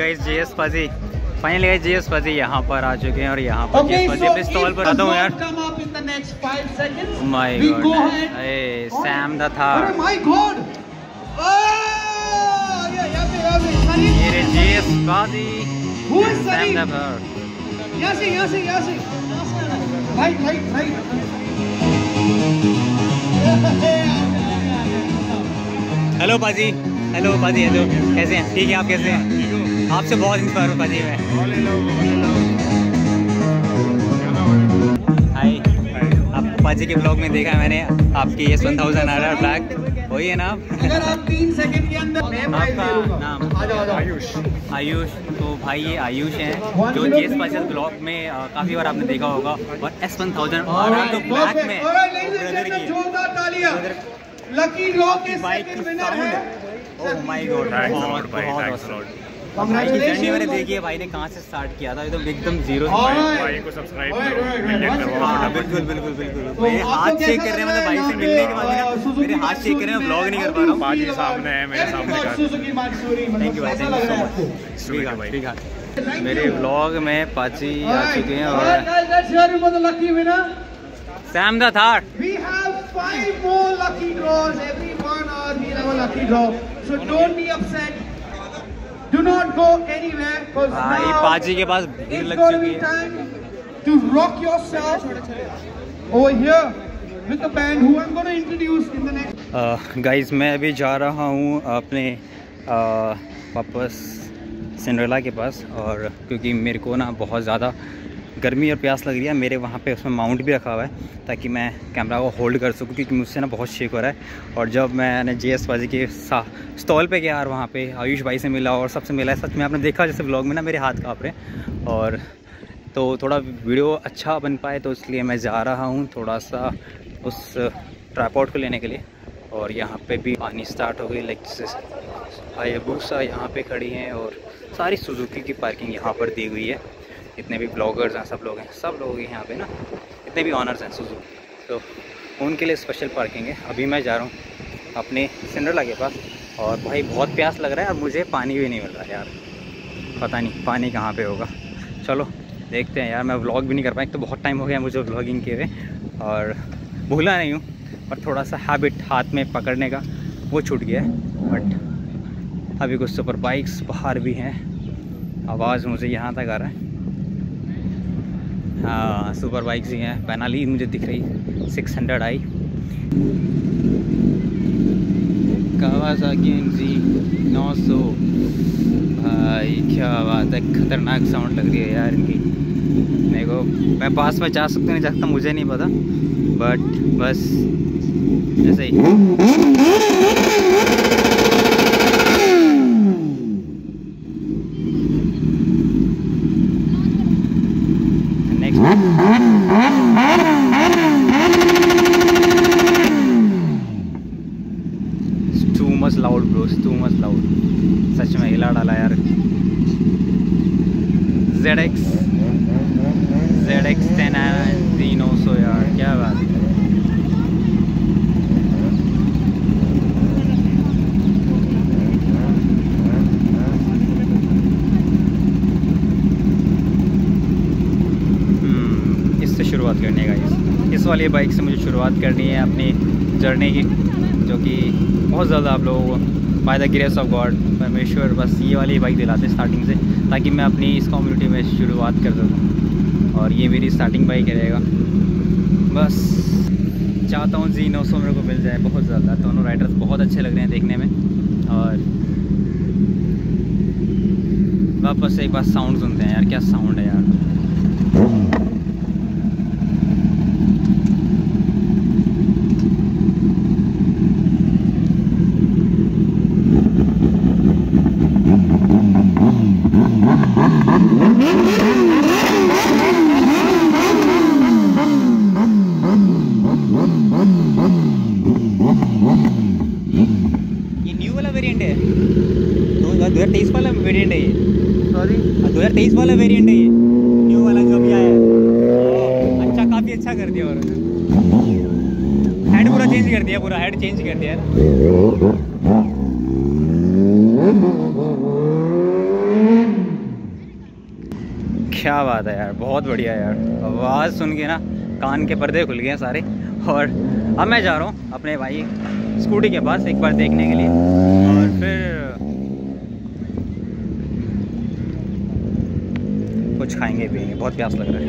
Guys GS Paaji finally guys GS Paaji यहाँ पर आ चुके हैं और यहाँ पर Okay, जीएस पाजी अपने स्टॉल पर हूँ यार। माय गॉड सैम द था अरे my GS Paaji Who is Sunny? से, यहाँ से. Right, right, right. Hello Paaji hello Paaji hello कैसे हैं? ठीक है आप कैसे हैं? आपसे बहुत इंस्पायर हूँ पाजी मैं। हाय आप पाजी के ब्लॉग में देखा है मैंने। आपकी ये वन थाउज़ेंड आ रहा है ब्लैक वही है ना? अगर आप तीन सेकंड के अंदर मैं आपका नाम। आयुष। आयुष तो भाई ये आयुष है जो जेस पाचल ब्लॉक में काफ़ी बार आपने देखा होगा और एस वन थाउज़ेंड ब्लॉक तो ब्लैक में। लकी लॉक बाइक की है। ओह माय गॉड बहुत बहुत lot. भाई ने कहाँ से स्टार्ट किया था एकदम एकदम ज़ीरो भाई को सब्सक्राइब करो हाँ। बिल्कुल बिल्कुल बिल्कुल तो हाथ शेक कैसा कर रहे हैं मतलब भाई से मिलने के बाद मेरे हाथ शेक कर रहे हैं ब्लॉग नहीं कर पा रहा हूँ सामने है, मेरे सामने का। सुजुकी मात्सुरी थैंक यू भाई थैंक यू सो मच भाई। ठीक है मेरे ब्लॉग में पाची आ चुके हैं और for the lucky Sam the Thar We have five more lucky draws. Every one hour we have a lucky draw. So don't be upset. Do not go any way Paaji के पास भीड़ लग मैं अभी जा रहा हूँ अपने वापस सिंड्रेला के पास और क्योंकि मेरे को ना बहुत ज़्यादा गर्मी और प्यास लग रही है, मेरे वहाँ पे उसमें माउंट भी रखा हुआ है ताकि मैं कैमरा को होल्ड कर सकूँ क्योंकि मुझसे ना बहुत शेक हो रहा है। और जब मैंने जे एस बाजी के स्टॉल पे गया और वहाँ पे आयुष भाई से मिला और सबसे मिला है सच में आपने देखा जैसे ब्लॉग में ना मेरे हाथ काँप रहे और तो थोड़ा वीडियो अच्छा बन पाए तो इसलिए मैं जा रहा हूँ थोड़ा सा उस ट्राईपॉड को लेने के लिए। और यहाँ पे भी पानी स्टार्ट हो गई लाइक जैसे हायाबूसा यहाँ पे खड़ी हैं और सारी सुजुकी की पार्किंग यहाँ पर दी हुई है। जितने भी ब्लॉगर्स हैं, सब लोग हैं, सब लोग हैं यहाँ पे ना जितने भी ऑनर्स हैं सुजुकी तो उनके लिए स्पेशल पार्किंग है। अभी मैं जा रहा हूँ अपने सिंड्रेला के पास और भाई बहुत प्यास लग रहा है और मुझे पानी भी नहीं मिल रहा यार। पता नहीं पानी कहाँ पे होगा। चलो, देखते हैं यार, मैं व्लॉग भी नहीं कर पाया। तो बहुत टाइम हो गया मुझे व्लॉगिंग किए हुए और भूला नहीं हूँ, पर थोड़ा सा हैबिट हाथ में पकड़ने का, वो छूट गया है। बट अभी कुछ सुपर बाइक्स बाहर भी हैं। आवाज़ मुझे यहाँ तक आ रहा है। हाँ सुपर बाइक्स ही हैं। पैनाली मुझे दिख रही सिक्स हंड्रेड आई कावासाकी जी नौ सौ। भाई, क्या बात है, खतरनाक साउंड लग रही है यार इनकी। मेरे को मैं पास में जा सकता नहीं जा सकता, मुझे नहीं पता। बट बस, ऐसे ही next too much loud bro too much loud सच में हिला डाला यार Z X Z X ten तीनों सौ यार क्या बात है हम्म, इससे शुरुआत करने का इस इस वाली बाइक से मुझे शुरुआत करनी है अपनी जर्नी की, जो कि बहुत ज़्यादा आप लोगों को by the grace of God परमेश्वर बस ये वाली बाइक दिलाते हैं स्टार्टिंग से, ताकि मैं अपनी इस कम्युनिटी में शुरुआत कर सकूँ। और ये मेरी स्टार्टिंग बाइक रहेगा। बस चाहता हूँ जी नौ सौ मेरे को मिल जाए, बहुत ज़्यादा। दोनों राइडर्स बहुत अच्छे लग रहे हैं देखने में। और वापस एक बार साउंड सुनते हैं यार, क्या साउंड है यार ये न्यू वाला वेरिएंट है दो हज़ार तेईस वाला वेरिएंट है ये बाजी दो हज़ार तेईस वाला वेरिएंट है ये न्यू वाला जो अभी आया है अच्छा काफ़ी अच्छा कर दिया और हेड पूरा चेंज कर दिया पूरा हेड चेंज कर दिया है क्या बात है यार, बहुत बढ़िया यार। आवाज़ सुन के ना कान के पर्दे खुल गए सारे। और अब मैं जा रहा हूँ अपने भाई स्कूटी के पास एक बार देखने के लिए। और फिर कुछ खाएँगे, पिएँगे। बहुत प्यास लग रहा है।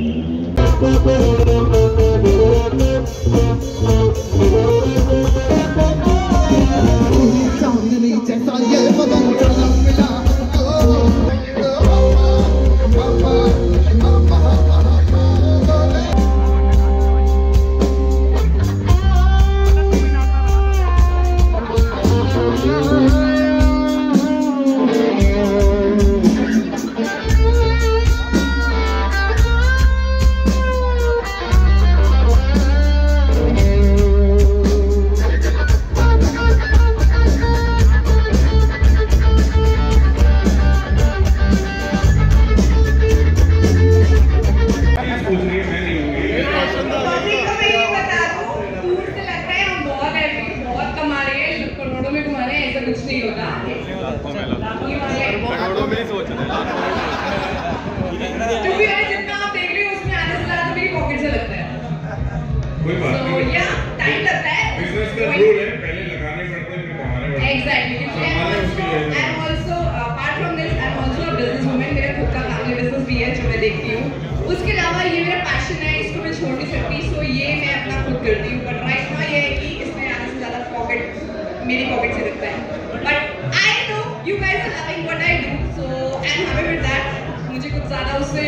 मुझे कुछ ज़्यादा उससे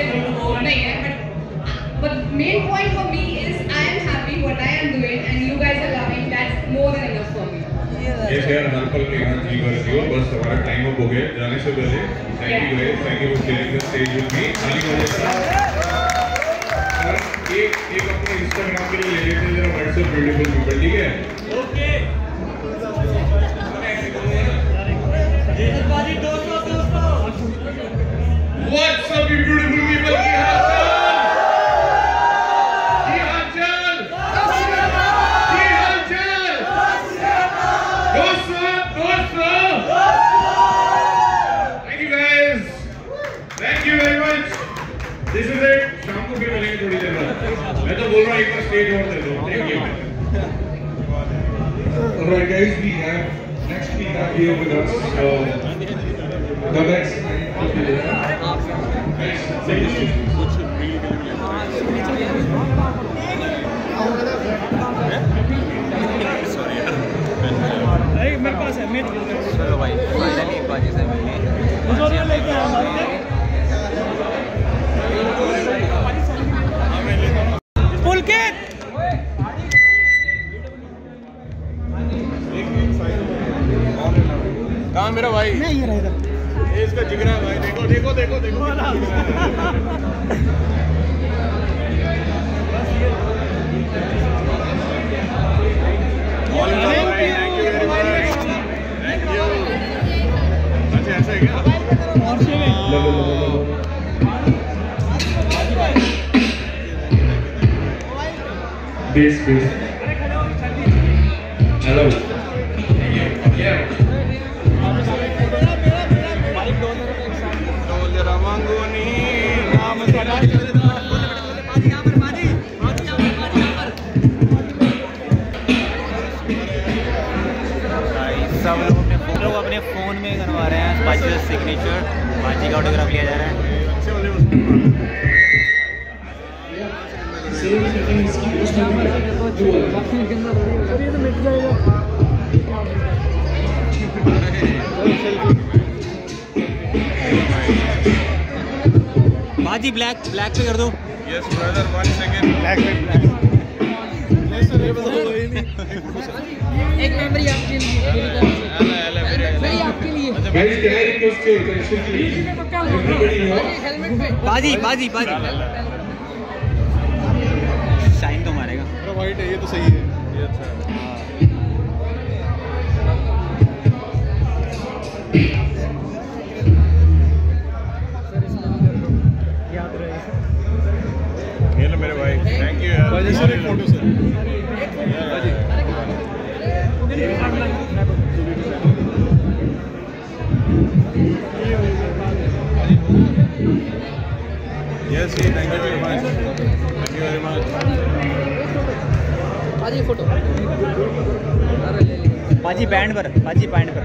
नहीं है but but main point for me is I am happy what I am doing and you guys are loving that's more than enough for me ये शहर हर पल के यहाँ जी भर दियो बस हमारा टाइम अप हो गया जाने से पहले thank you guys thank you for sharing the stage with me ताली बजाइए और एक एक अपने इंस्टाग्राम के लिए ले लेते हैं जरा व्हाट्सएप ब्यूटीफुल पीपल ठीक है Alright guys, we have next we have here with us uh, the next. Guys, take this seat. चलो भाई फाइनली बाजी से मिलने भाई मैं ये रहा ये इसका जिगरा भाई देखो देखो देखो देखो. अच्छा ऐसा है क्या? Base, base. Hello. सिग्नेचर बाजी का ऑटोग्राफ लिया जा रहा है बाजी ब्लैक ब्लैक पे कर दो yes brother one second. Black and black. एक मेमोरी आपके लिए गाइस तैयारी की उसके परीक्षा के लिए बाजी बाजी। बाजी शाइन तो मारेगा। पूरा वाइट है ये तो सही है। ये अच्छा है। याद रहे। मेरे भाई। थैंक यू यार। Yes, thank you very much. Thank you very much. ये फ़ोटो पाजी बैंड पर पाजी बैंड पर.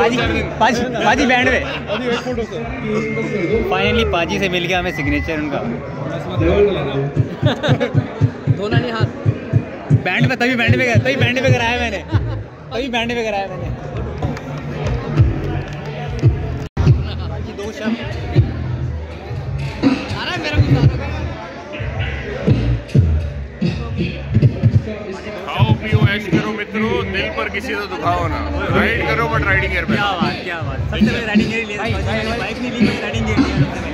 पाजी पाजी पाजी बैंड पे. फाइनली पाजी से मिल गया हमें सिग्नेचर उनका. धोना नहीं हाथ. बैंड पे तभी बैंड पे तभी बैंड पे कराया मैंने. तभी बैंड पे कराया मैंने. खाओ पियो ऐश करो मित्रों दिल पर किसी को दुखाओ ना। राइड करो बट राइडिंग गियर पे। क्या बात क्या बात। सबसे पहले राइडिंग गियर लिया बाइक नहीं ली राइडिंग गियर।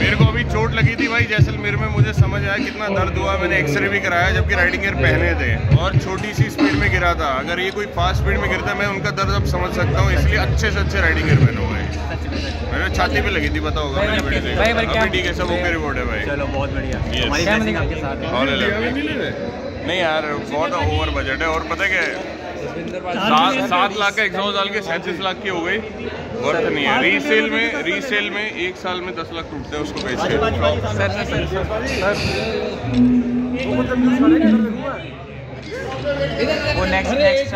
मेरे को अभी चोट लगी थी भाई जैसलमेर में मुझे समझ आया कितना दर्द हुआ। मैंने एक्सरे भी कराया जबकि राइडिंग गियर पहने थे। और छोटी सी स्पीड में गिरा था। अगर ये कोई फास्ट स्पीड में गिरता मैं उनका दर्द अब समझ सकता हूँ इसलिए अच्छे से अच्छे राइडिंग गियर पहनो। मेरे छाती पे लगी थी पता होगा मैंने वीडियो देखा भाई, भाई, क्या- ठीक है सब ओके रिपोर्ट है भाई चलो बहुत बढ़िया हमारी blessing आपके साथ है और। नहीं यार बहुत ओवर बजट है और पता क्या है सात सात लाख का एग्जॉस्ट डाल के सैंतीस लाख की हो गई वर्थ नहीं है रीसेल में रीसेल में एक साल में दस लाख टूटते हैं उसको कैसे वो नेक्स्ट नेक्स्ट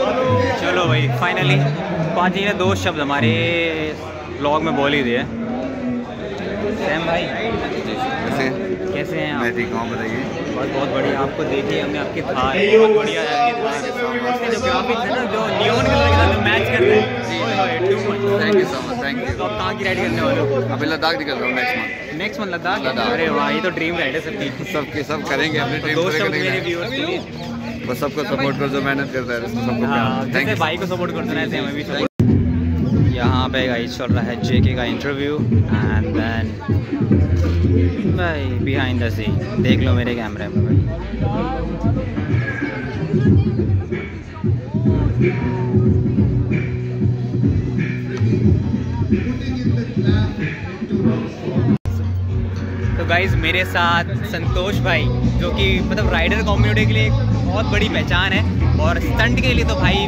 चलो भाई फाइनली पाजी ने दो शब्द हमारे ब्लॉग में बोल ही दिए। सैम भाई कैसे? कैसे हैं आप? मैं ठीक हूँ बताइए। बहुत बहुत बढ़िया आपको देखिए हमने आपकी थार बहुत बढ़िया है आपकी थार जो ग्राफिक्स है ना जो नियॉन कलर के साथ मैच करते हैं। Thank you so much thank तो यू आप कहाँ की राइड करने वाले हो? अभी लद्दाख निकल रहा हूँ नेक्स्ट नेक्स्ट मंथ लद्दाख। अरे वाह ये तो ड्रीम राइड है सबकी। मंथ सबके सब करेंगे अपने तो टीम पूरे करेंगे। बस सबको सपोर्ट करो जो मेहनत करता है उसको सबको हाँ थैंक यू भाई को सपोर्ट करते हैं हमें भी यहाँ पे गाइस चल रहा है जेके का इंटरव्यू एंड देन भाई बिहाइंड द सीन देख लो मेरे कैमरे में भाई गाइज़ मेरे साथ संतोष भाई, जो कि मतलब राइडर कम्युनिटी के लिए बहुत बड़ी पहचान है और स्टंट के लिए तो भाई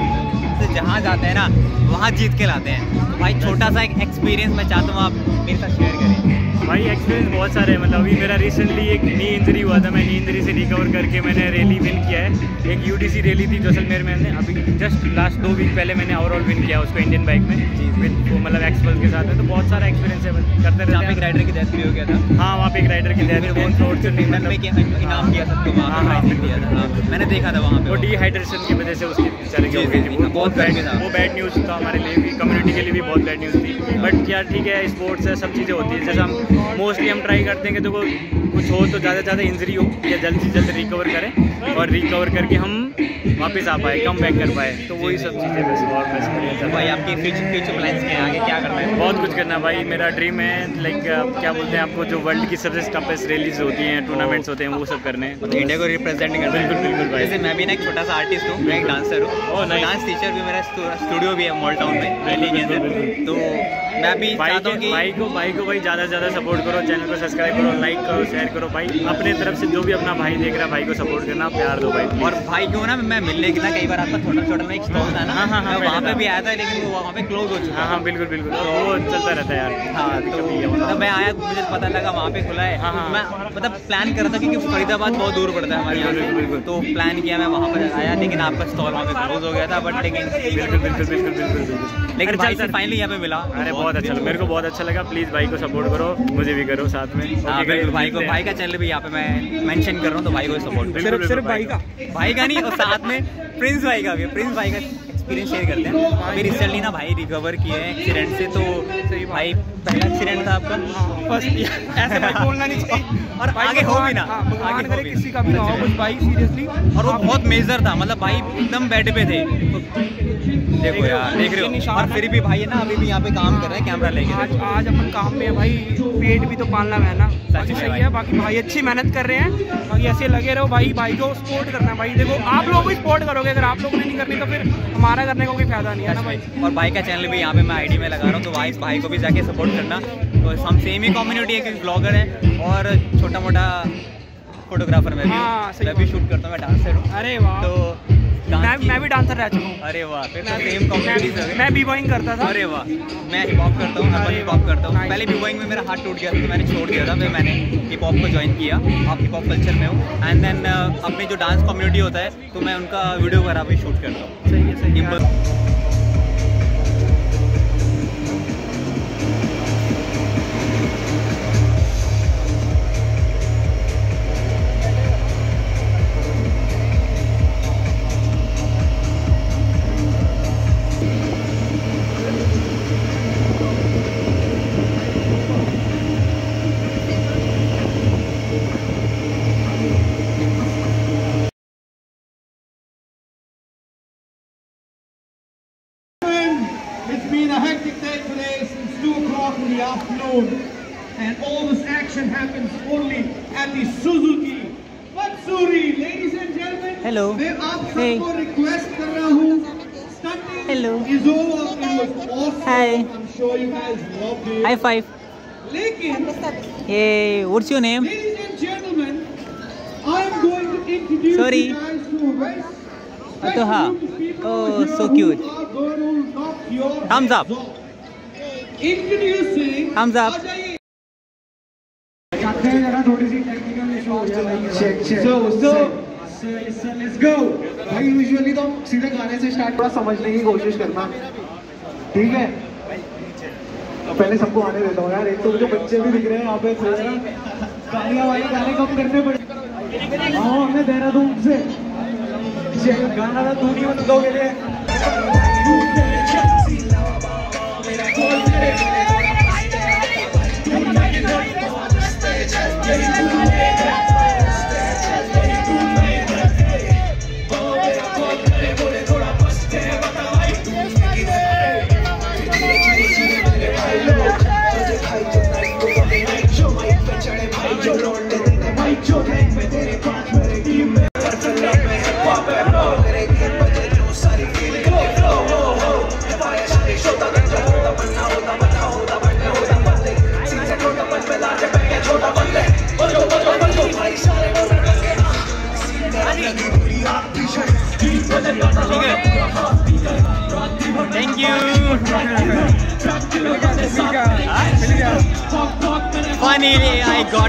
जहाँ जाते हैं ना, वहाँ जीत के लाते हैं। तो भाई छोटा सा एक एक्सपीरियंस मैं चाहता हूँ आप मेरे साथ शेयर करें। भाई एक्सपीरियंस बहुत सारे हैं। मतलब अभी मेरा रिसेंटली एक नी इंजरी हुआ था मैं नी इंजरी से रिकवर करके मैंने रैली विन किया है। एक यूटीसी रैली थी जैसलमेर में मैंने अभी जस्ट लास्ट दो वीक पहले मैंने ओवरऑल विन किया उसको इंडियन बाइक में। विद वो मतलब एक्सपल्स के साथ है। तो बहुत सारा एक्सपीरियंस है। करते पे एक रहते हैं। राइडर की डेथ भी हो गया था। हाँ वहाँ पे एक राइडर की फिर वो डेथ रोड से में क्या इनाम दिया सबको वहाँ हाँ, हाँ, मैंने देखा था वहाँ पे। वो डिहाइड्रेशन की वजह से उसकी बेचारे की बहुत बैड वो बैड न्यूज़ था। हमारे लिए भी कम्युनिटी के लिए भी बहुत बैड न्यूज़ थी। बट क्या ठीक है स्पोर्ट्स है सब चीज़ें होती है। जैसे हम मोस्टली हम ट्राई करते हैं कि देखो, कुछ हो तो ज़्यादा से ज़्यादा इंजरी हो या जल्द से जल्द रिकवर करें और रिकवर करके हम वापस आ पाए कम बैक कर पाए तो वही सब चीज़ें बस और बस भाई आपके फ्यूचर फ्यूचर प्लान्स हैं? आगे क्या करना है? बहुत कुछ करना भाई। मेरा ड्रीम है लाइक क्या बोलते हैं आपको जो वर्ल्ड की सबसे टफेस्ट रैलीज होती हैं टूर्नामेंट्स होते हैं वो सब करने हैं। मतलब इंडिया को रिप्रेजेंट करना बिल्कुल, बिल्कुल भाई। जैसे मैं भी ना एक छोटा सा आर्टिस्ट हूँ मैं एक डांसर हूँ। Nice. डांस टीचर भी मेरा स्टूडियो भी है मॉल टाउन में दिल्ली के अंदर। तो मैं भी भाई कि भाई को भाई को भाई ज़्यादा से ज़्यादा सपोर्ट करो चैनल को सब्सक्राइब करो लाइक करो शेयर करो। भाई अपने तरफ़ से जो भी अपना भाई देख रहा है भाई को सपोर्ट करना प्यार दो भाई और भाई क्यों ना मैं मिलने की ना कई बार आपका छोटा छोटा में एक स्टॉल था ना हाँ, हाँ, हाँ, वहाँ पे भी आया था लेकिन वो वहाँ पे क्लोज हो चुका हाँ हाँ बिल्कुल बिल्कुल। तो वो चलता रहता है यार हाँ तो कभी है, मैं आया मुझे पता लगा वहाँ पे खुला है। हाँ, हाँ। मैं मतलब प्लान कर रहा था क्योंकि फरीदाबाद बहुत दूर पड़ता है हमारे यहाँ बिल्कुल, बिल्कुल। तो प्लान किया मैं वहाँ पर आया लेकिन आपका स्टॉल वहाँ पे क्लोज हो गया था बट लेकिन बिल्कुल बिल्कुल बिल्कुल बिल्कुल बिल्कुल लेकिन भाई चल से सर। फाइनली यहाँ पे मिला। अरे बहुत अच्छा मेरे को बहुत अच्छा लगा। प्लीज़ भाई को सपोर्ट करो। मुझे भी करो साथ में। हाँ बिल्कुल भाई को भाई का चैनल भी यहाँ पे मैं मेंशन कर रहा हूँ तो भाई को सपोर्ट बिल्कुल, भाई का। भाई का नहीं साथ में प्रिंस भाई का भी प्रिंस भाई का एक्सपीरियंस शेयर करते हैं। अभी रिसेंटली ना भाई रिकवर किए हैं एक्सीडेंट से तो भाई पहला एक्सीडेंट था आपका? फ़र्स्ट ऐसे भाई बोलना नहीं चाहिए। और आगे हो भी ना। आगे करे किसी का भी ना हो कुछ भाई सीरियसली और वो बहुत मेजर था मतलब भाई एकदम बेड पे थे। तो देखो यार देख रहे हो। और फिर भी भाई है ना अभी भी यहाँ पे काम कर रहे हैं कैमरा लेके आज आज अपन काम में है भाई पेट भी तो पालना है ना। सही है बाकी भाई अच्छी मेहनत कर रहे हैं। बाकी ऐसे लगे रहो भाई भाई को सपोर्ट करना है। भाई देखो आप लोग भी सपोर्ट करोगे अगर आप लोगों ने नहीं करनी तो फिर हमारा करने का कोई फ़ायदा नहीं है ना भाई। और भाई का चैनल भी यहाँ पे मैं आईडी में लगा रहा हूँ तो भाई भाई को भी जाके सपोर्ट करना। तो हम सेम ही कम्युनिटी है क्योंकि ब्लॉगर है और छोटा मोटा फोटोग्राफर में भी हाँ, मैं भी शूट करता हूँ मैं डांसर हूँ। अरे वाह। तो मैं मैं भी डांसर रह चुका हूँ। अरे वाह फिर तो मैं बी बॉइंग करता था। अरे वाह मैं हिप हॉप करता हूँ हिप हॉप करता हूँ। पहले भी बॉइंग में मेरा हाथ टूट गया था तो मैंने छोड़ दिया था फिर मैंने हिप हॉप को ज्वाइन किया। आप हिप हॉप कल्चर में हूँ। एंड देन अपने जो डांस कम्युनिटी होता है तो मैं उनका वीडियो वगैरह भी शूट करता हूँ। सही है सही है। हाई फाइव ये व्हाट्स योर नेम सॉरी तो हाँ ओ so cute thumbs up thumbs up भाई यूजुअली तो सीधे गाने से स्टार्ट थोड़ा समझने की कोशिश करना। ठीक है? पहले सबको आने देता हूँ यार, एक तो मुझे बच्चे भी दिख रहे हैं यहाँ पे ना गालियाँ वाले गाने कम करने पड़े। हाँ हमने देहरादून से। गाना था तू नहीं के लिए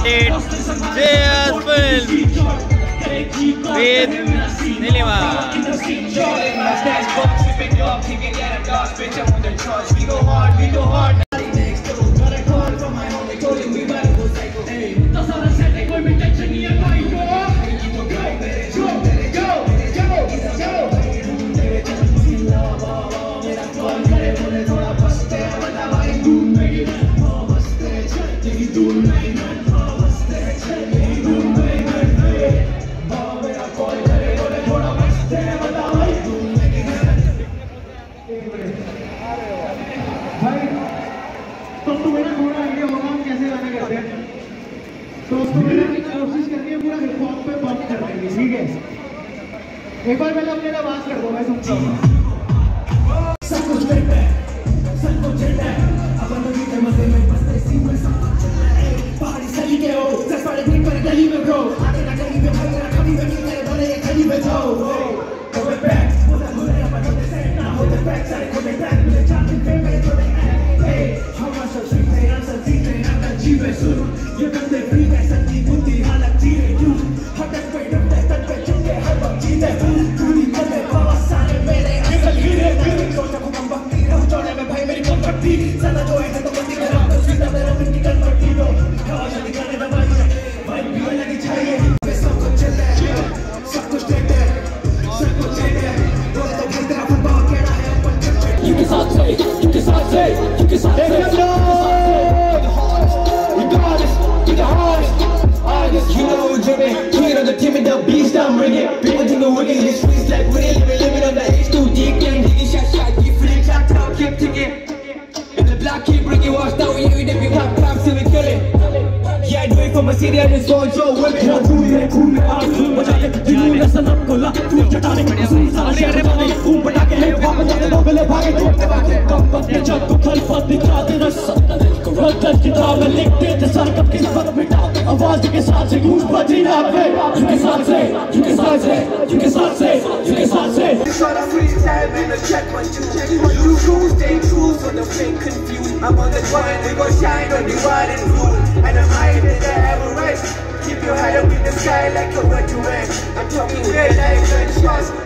started Jayas film with Nilima. Tell the joy जग को खलफत दिखाते रस रद्दत किताब में लिखते थे सर कब किस्मत मिटा आवाज के साथ से गूंज बजी ना पे झुके साथ से झुके साथ से झुके साथ से झुके साथ से Shot a freestyle and a check one two. One two crew, stay true, so the flame confused. I'm on the grind, we gon' shine on the white and blue. And I'm higher than the ever rise. Keep your head up in the sky like a red to red. I'm talking real life gunshots. No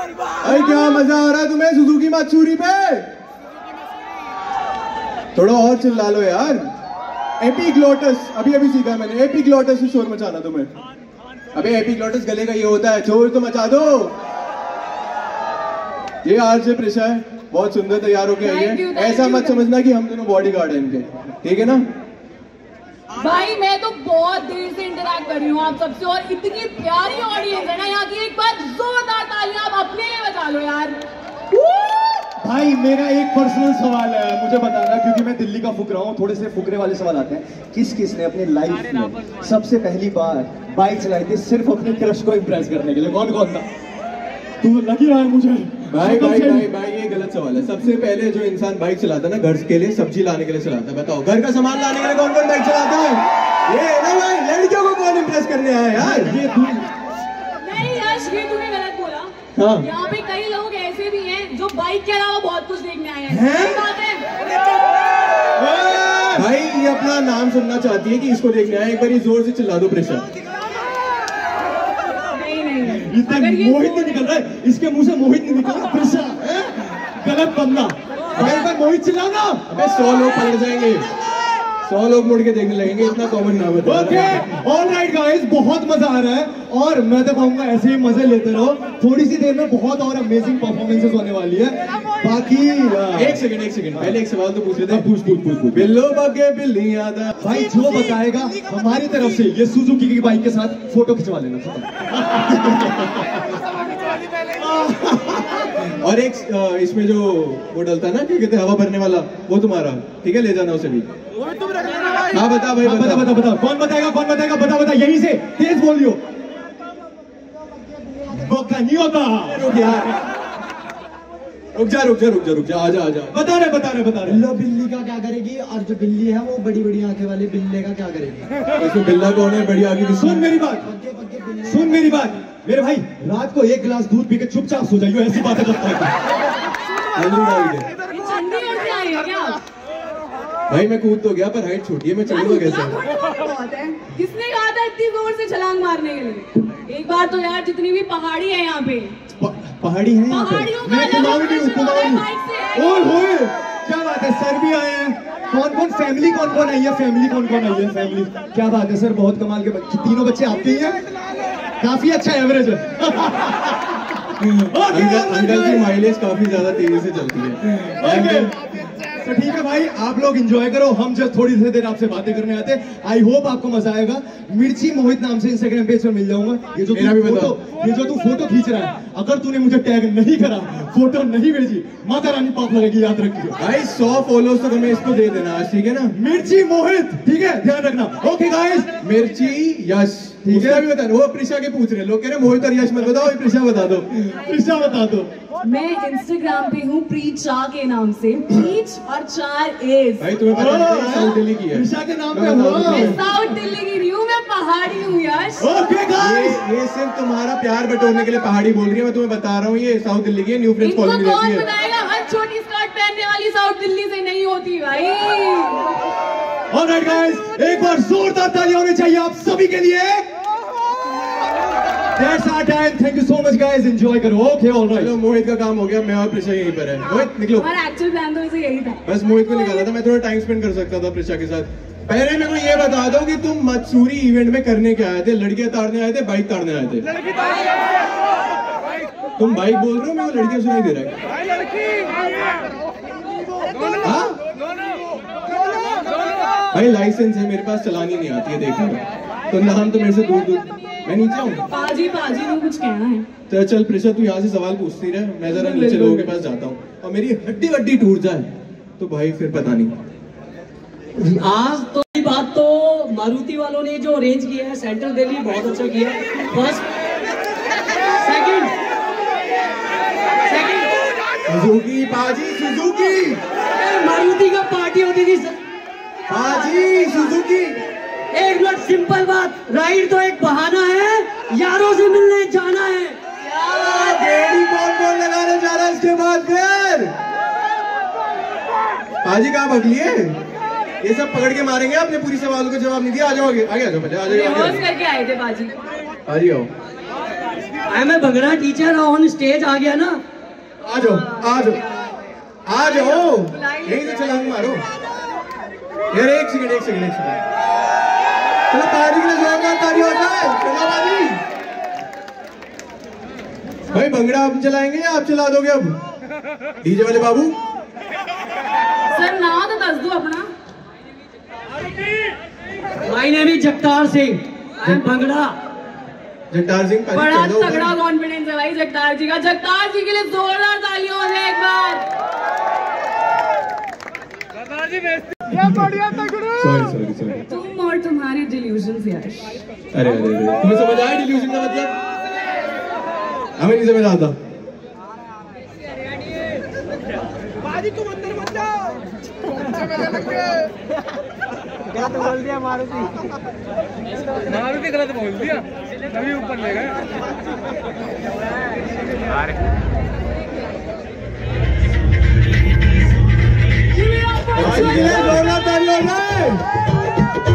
अरे क्या मज़ा आ रहा है तुम्हें Suzuki माचूरी पे? थोड़ा और चिल्ला लो यार। एपिग्लोटस अभी अभी सीखा मैंने। एपिग्लोटस से शोर मचाना तुम्हें। अबे एपिग्लोटस गले का ये होता है। शोर तो मचा दो। ये आज से प्रिशा है। बहुत सुंदर तैयार होके आई है। ऐसा मत समझना कि हम दोनों बॉडी गार्ड हैं इनके। ठीक है ना? भाई मैं तो बहुत देर से इंटरैक्ट कर रही हूँ आप सबसे और इतनी प्यारी ऑडियंस है ना यहाँ की। एक बार जोरदार तालियाँ आप अपने लिए बजा लो यार। भाई मेरा एक पर्सनल सवाल है मुझे बताना क्योंकि मैं दिल्ली का फुकरा हूँ थोड़े से फुकरे वाले सवाल आते हैं। किस किस ने अपने लाइफ में सबसे पहली बार बाइक चलाई थी सिर्फ़ अपने क्रश को इम्प्रेस करने के लिए? कौन कौन था? तू लगी रहा है मुझे। भाई भाई भाई भाई ये गलत सवाल है। सबसे पहले जो इंसान बाइक चलाता है ना घर के लिए सब्ज़ी लाने के लिए चलाता है। बताओ घर का सामान लाने के लिए कौन कौन बाइक चलाता है? ये ना भाई लड़कियों को कौन इम्प्रेस करने आया यार? ये तू नहीं यश ये तूने गलत बोला। हाँ। यहाँ पे कई लोग ऐसे भी हैं जो बाइक के अलावा बहुत कुछ देखने आए हैं। भाई ये अपना नाम सुनना चाहती है कि इसको देखने आए। एक बार ये ज़ोर से चिल्ला दो प्रेशर। इतने मोहित नहीं निकल रहा है इसके मुँह से मोहित नहीं निकल रहा गलत बंदा। भाई मोहित चिल्लाना अबे सौ लोग पलट जाएँगे। सौ लोग मुड़ के देखने लगेंगे इतना कॉमन नाम है। ओके ऑल राइट गाइस बहुत मज़ा आ रहा है और मैं तो कहूँगा ऐसे ही मज़े लेते रहो। थोड़ी सी देर में बहुत और अमेजिंग परफॉर्मेंसेस होने वाली है। बाकी एक सेकंड एक सेकंड पहले एक सवाल तो पूछ लेते हैं। पूछ पूछ पूछ पूछ। बिल्लो बगे बिल्ली आता भाई जो बताएगा हमारी तरफ़ से ये सुजुकी की बाइक के साथ फ़ोटो खिंचवा लेना। और एक इसमें जो वो डलता है ना क्या कहते हैं हवा भरने वाला वो तुम्हारा ठीक है ले जाना उसे भी। हाँ बता भाई हाँ, बता। बता बता बता। कौन बताएगा कौन बताएगा बता बता। यहीं से तेज बोलियो बोका नहीं होता। रुक यार। रुक जा रुक जा रुक जा रुक जा। आजा आजा बता रहे बता रहे बता रहे। बिल्लो बिल्ली का क्या करेगी? और जो बिल्ली है वो बड़ी बड़ी आँखें वाले बिल्ले का क्या करेगी? इसमें बिल्ला कौन है? बड़ी आगे की सुन। मेरी बात। सुन मेरी बात। मेरे भाई रात को एक गिलास दूध पी के चुपचाप सो जाइयो ऐसी बातें करता है हैं भाई मैं कूद तो गया पर हाइट छोटी है मैं चलूँगा कैसे? बहुत है? किसने कहा था इतनी ज़ोर से छलांग मारने के लिए? एक बार तो यार जितनी भी पहाड़ी है यहाँ पे। पहाड़ी है यहाँ पहाड़ियों पे का मैं अलग कुमाऊनी हूँ है, है। ओए होए क्या बात है सर भी आए हैं। कौन कौन फैमिली कौन कौन आई है फैमिली कौन कौन आई है फैमिली क्या बात है सर बहुत कमाल के बच्चे तीनों बच्चे आपके ही हैं? काफ़ी अच्छा एवरेज है। अंकल की माइलेज काफ़ी ज़्यादा तेज़ी से चलती है। ओके तो ठीक है भाई आप लोग एंजॉय करो। हम जस्ट थोड़ी सी देर आपसे बातें करने आते हैं आई होप आपको मज़ा आएगा। मिर्ची मोहित नाम से इंस्टाग्राम पेज पर मिल जाऊँगा। ये जो तू मेरा भी फ़ोटो ये जो तू फ़ोटो खींच रहा है अगर तूने मुझे टैग नहीं करा फ़ोटो नहीं भेजी माता रानी पाप लगेगी याद रखियो भाई सौ फॉलोअर्स तो हमें इसको दे देना ठीक है ना? मिर्ची मोहित ठीक है? ध्यान रखना। ओके गाइस मिर्ची यश। ठीक है भी बता वो प्रिशा के पूछ रहे लोग कह रहे मोहित और यश मत बताओ ये प्रिशा बता दो। प्रिशा बता दो। मैं इंस्टाग्राम पे हूँ प्रीच चा के नाम से। प्रीच और चार एज भाई तुम्हें पता है, साउथ दिल्ली की है। प्रिशा के नाम पे हो मैं साउथ दिल्ली की नहीं हूँ मैं पहाड़ी हूँ यश। ओके गाइस ये सिर्फ़ तुम्हारा प्यार बटोरने के लिए पहाड़ी बोल रही है। मैं तुम्हें बता रहा हूँ ये साउथ दिल्ली की है न्यू फ्रेंड्स कॉलोनी रहती है। बताएगा हर छोटी स्कर्ट पहनने वाली साउथ दिल्ली से नहीं होती भाई। ऑलराइट गाइस एक बार जोरदार तालियाँ होनी चाहिए आप सभी के लिए। That's our time. Thank you so much guys. Enjoy. करो. Okay, all right. चलो मोहित का काम हो गया. मैं और प्रिशा यहीं पर है. मोहित निकलो. हमारा एक्चुअल प्लान तो वैसे यही था. बस मोहित को निकाला था. मैं थोड़ा टाइम स्पेंड कर सकता था प्रिशा के साथ. पहले मेरे को ये बता दो कि तुम मत्सूरी इवेंट में करने क्या आए थे? लड़कियाँ ताड़ने आए थे? बाइक ताड़ने आए थे? तुम बाइक बोल रहे हो? मेरे को लड़कियाँ सुनाई दे रहा है। हाँ? भाई लाइसेंस है मेरे पास चलानी नहीं आती है देखो। तो नाम तो मेरे से दूर दूर मैं नीचे हूँ पाजी पाजी को कुछ कहना है। तो चल प्रेशर तू यहाँ से सवाल पूछती रहे। मैं जरा नीचे लोगों के पास जाता हूँ। और मेरी हड्डी वड्डी टूट जाए तो भाई फिर पता नहीं। आज तो ये बात तो मारुति वालों ने जो अरेंज किया है सेंट्रल दिल्ली बहुत अच्छा किया है। First second Suzuki Paaji Suzuki. Maruti का पार्टी होती थी। पाजी सुजुकी। सिंपल बात राइड तो एक बहाना है यारों से मिलने जाना है। गेड़ी कौन कौन लगाने जा रहा है इसके बाद फिर? पाजी कहाँ भग लिए? ये सब पकड़ के मारेंगे आपने? पूरी सवालों का जवाब नहीं दिया? आ जाओ आगे आगे आ जाओ पहले आ जाओ। करके आए थे बाजी। आ जाओ। आई मैं भंगड़ा टीचर ऑन स्टेज आ गया ना। आ जाओ आ जाओ आ जाओ। यहीं से छलांग मारो। यार एक सेकंड एक सेकंड एक सेकंड चलो पारी के जोरदार ताली होता है चलो पारी भाई भंगड़ा आप चलाएँगे या आप चला दोगे अब? डीजे वाले बाबू। सर ना तो दस दो अपना। My name is Jagtar Singh. Bhangra. Jagtar Singh बड़ा तगड़ा कॉन्फिडेंस है भाई जगतार जी का। जगतार जी के लिए जोरदार तालियों हो जाए एक बार। Jagtar ji sorry sorry sorry तुम और तुम्हारे डिल्यूजन यश अरे अरे अरे। तुम्हें समझ आया डिल्यूजन का मतलब? हमें नहीं समझ आता। गलत बोल दिया मारुति। मारुति गलत बोल दिया। तभी ऊपर ले गए। जोड़ना तालियों में